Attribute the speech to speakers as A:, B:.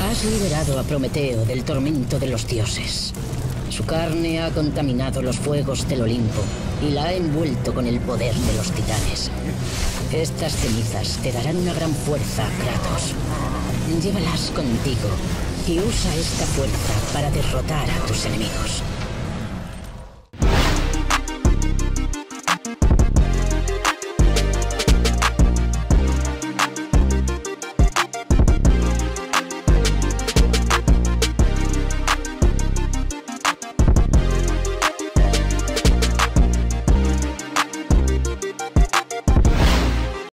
A: Has liberado a Prometeo del tormento de los dioses. Su carne ha contaminado los fuegos del Olimpo y la ha envuelto con el poder de los titanes. Estas cenizas te darán una gran fuerza, Kratos. Llévalas contigo y usa esta fuerza para derrotar a tus enemigos.